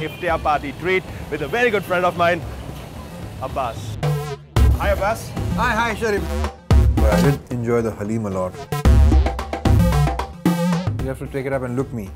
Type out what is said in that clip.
iftar party treat with a very good friend of mine, Abbas. Hi, Abbas. Hi, hi, Sheriff. But I did enjoy the Haleem a lot. You have to take it up and look me.